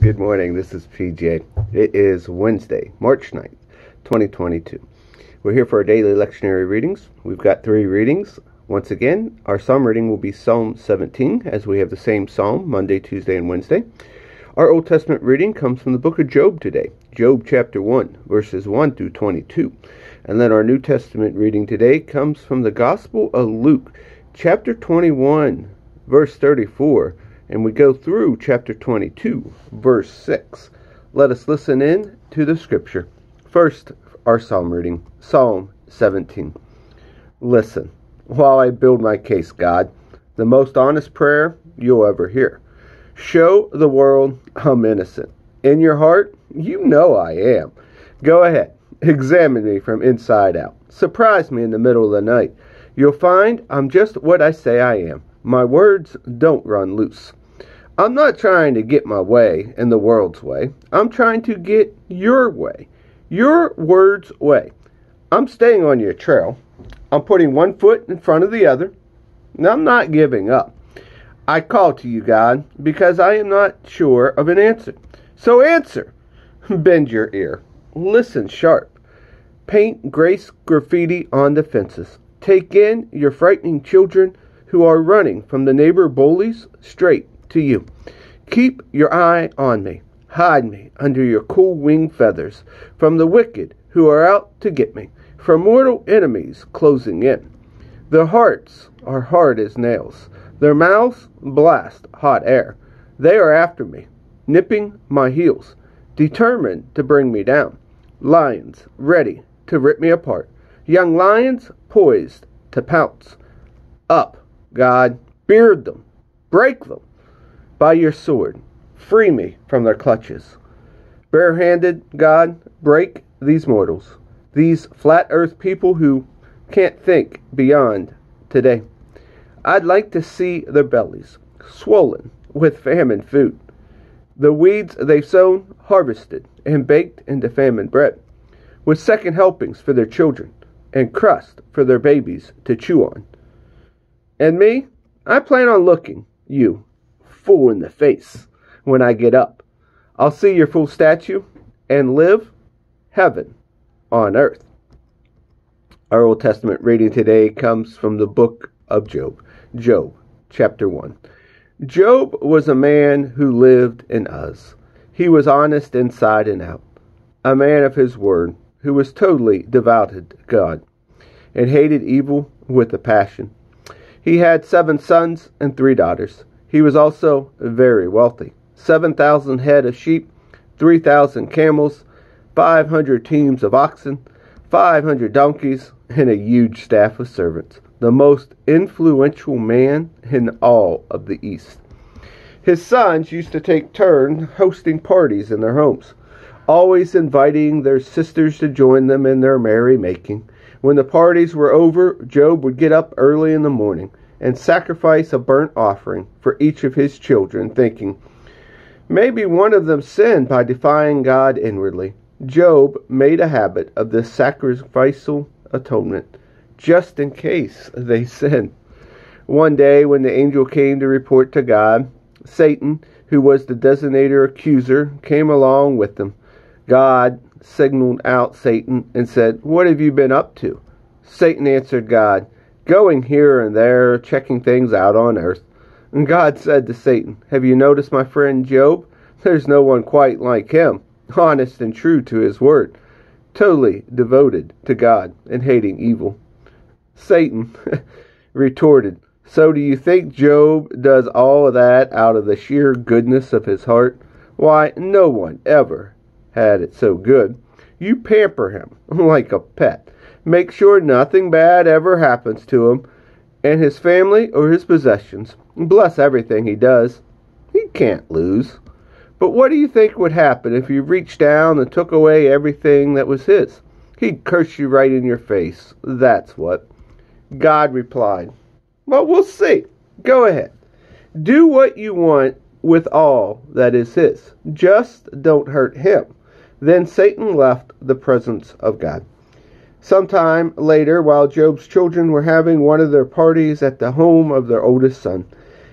Good morning. This is PJ. It is Wednesday, March 9th, 2022. We're here for our daily lectionary readings. We've got three readings. Once again, our psalm reading will be Psalm 17, as we have the same psalm Monday, Tuesday, and Wednesday. Our Old Testament reading comes from the book of Job today, Job chapter 1, verses 1 through 22. And then our New Testament reading today comes from the Gospel of Luke, chapter 21, verse 34 and we go through chapter 22, verse 6. Let us listen in to the scripture. First, our psalm reading, Psalm 17. Listen, while I build my case, God, the most honest prayer you'll ever hear. Show the world I'm innocent. In your heart, you know I am. Go ahead, examine me from inside out. Surprise me in the middle of the night. You'll find I'm just what I say I am. My words don't run loose. I'm not trying to get my way in the world's way. I'm trying to get your way, your word's way. I'm staying on your trail. I'm putting one foot in front of the other. And I'm not giving up. I call to you, God, because I am not sure of an answer. So answer. Bend your ear. Listen sharp. Paint grace graffiti on the fences. Take in your frightening children who are running from the neighbor bullies straight to you. Keep your eye on me. Hide me under your cool wing feathers from the wicked who are out to get me, from mortal enemies closing in. Their hearts are hard as nails, their mouths blast hot air. They are after me, nipping my heels, determined to bring me down. Lions ready to rip me apart, young lions poised to pounce. Up, God, beard them, break them, by your sword. Free me from their clutches. Barehanded, God, break these mortals, these flat earth people who can't think beyond today. I'd like to see their bellies swollen with famine food, the weeds they've sown harvested and baked into famine bread, with second helpings for their children and crust for their babies to chew on. And me, I plan on looking you full in the face when I get up. I'll see your full statue and live heaven on earth. Our Old Testament reading today comes from the book of Job, Job chapter 1. Job was a man who lived in Uz. He was honest inside and out, a man of his word who was totally devoted to God and hated evil with a passion. He had seven sons and three daughters. He was also very wealthy 7,000 head of sheep, 3,000 camels, 500 teams of oxen, 500 donkeys, and a huge staff of servants, the most influential man in all of the East. His sons used to take turns hosting parties in their homes, always inviting their sisters to join them in their merry making. When the parties were over, Job would get up early in the morning and sacrifice a burnt offering for each of his children, thinking, Maybe one of them sinned by defying God inwardly. Job made a habit of this sacrificial atonement, just in case they sinned. One day, when the angel came to report to God, Satan, who was the designated accuser, came along with them. God signaled out Satan and said, What have you been up to? Satan answered God, going here and there, checking things out on earth. And God said to Satan, Have you noticed my friend Job? There's no one quite like him, honest and true to his word, totally devoted to God and hating evil. Satan retorted, So do you think Job does all of that out of the sheer goodness of his heart? Why, no one ever had it so good. You pamper him like a pet Make sure nothing bad ever happens to him and his family or his possessions. Bless everything he does. He can't lose. But what do you think would happen if you reached down and took away everything that was his? He'd curse you right in your face. That's what. God replied, Well, we'll see. Go ahead. Do what you want with all that is his. Just don't hurt him. Then Satan left the presence of God. Sometime later, while Job's children were having one of their parties at the home of their oldest son,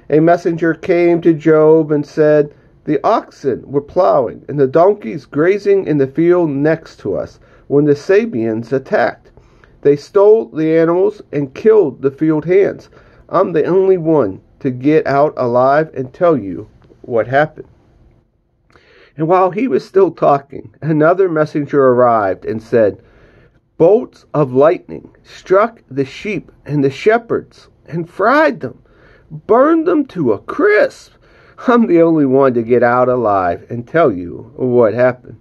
a messenger came to Job and said, The oxen were plowing and the donkeys grazing in the field next to us when the Sabeans attacked. They stole the animals and killed the field hands. I'm the only one to get out alive and tell you what happened. And while he was still talking, another messenger arrived and said, Bolts of lightning struck the sheep and the shepherds and fried them, burned them to a crisp. I'm the only one to get out alive and tell you what happened.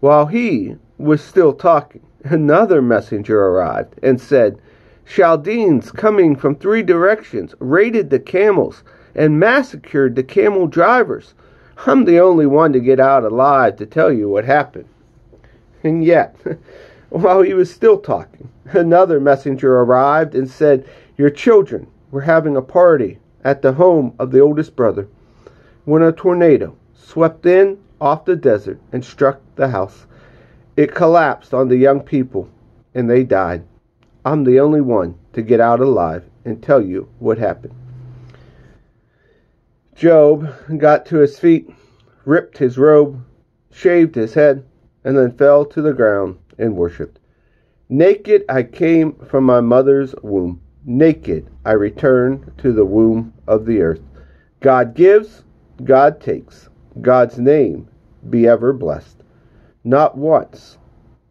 While he was still talking, another messenger arrived and said, Chaldeans coming from three directions raided the camels and massacred the camel drivers. I'm the only one to get out alive to tell you what happened. And yet, while he was still talking, another messenger arrived and said, Your children were having a party at the home of the oldest brother when a tornado swept in off the desert and struck the house. It collapsed on the young people and they died. I'm the only one to get out alive and tell you what happened. Job got to his feet, ripped his robe, shaved his head, and then fell to the ground and worshipped. Naked I came from my mother's womb. Naked I return to the womb of the earth. God gives, God takes. God's name be ever blessed. Not once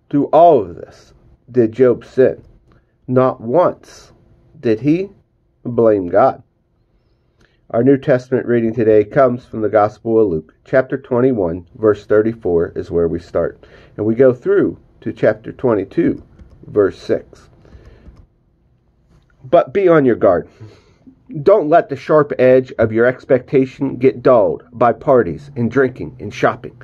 through all of this did Job sin. Not once did he blame God. Our New Testament reading today comes from the Gospel of Luke. Chapter 21, verse 34 is where we start. And we go through to chapter 22, verse 6. But be on your guard. Don't let the sharp edge of your expectation get dulled by parties and drinking and shopping.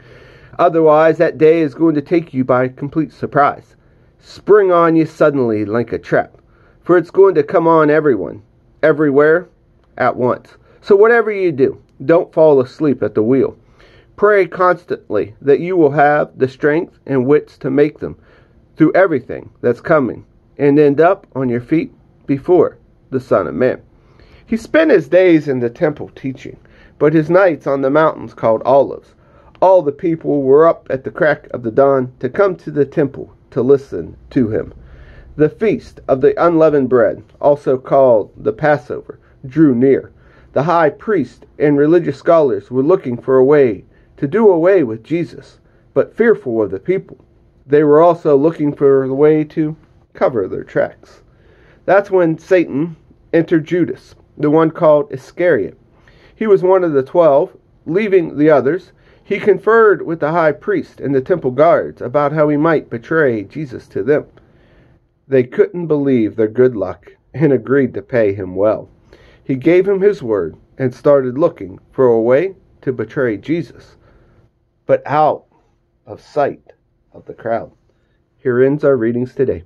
Otherwise, that day is going to take you by complete surprise. Spring on you suddenly like a trap, for it's going to come on everyone, everywhere, at once. So, whatever you do, don't fall asleep at the wheel. Pray constantly that you will have the strength and wits to make them through everything that's coming and end up on your feet before the Son of Man. He spent his days in the temple teaching, but his nights on the mountains called Olives. All the people were up at the crack of the dawn to come to the temple to listen to him. The feast of the unleavened bread, also called the Passover, drew near. The high priest and religious scholars were looking for a way to do away with Jesus, but fearful of the people. They were also looking for a way to cover their tracks. That's when Satan entered Judas the one called Iscariot. He was one of the twelve. Leaving the others, he conferred with the high priest and the temple guards about how he might betray Jesus to them. They couldn't believe their good luck and agreed to pay him well. He gave him his word and started looking for a way to betray Jesus, but out of sight of the crowd. Here ends our readings today.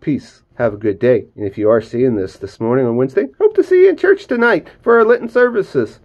Peace. Have a good day. And if you are seeing this this morning on Wednesday, hope to see you in church tonight for our Lenten services.